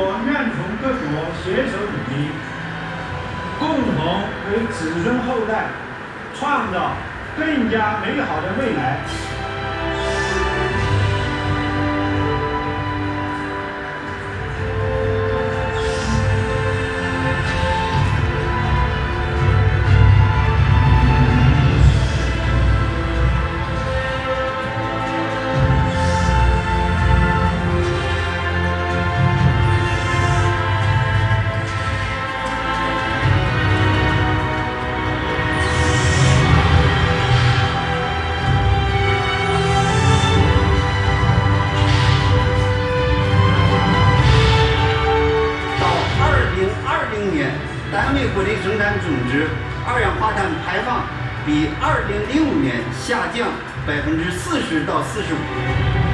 我愿同各国携手努力，共同为子孙后代创造更加美好的未来。单位国内生产总值二氧化碳排放比二零零五年下降百分之四十到四十五。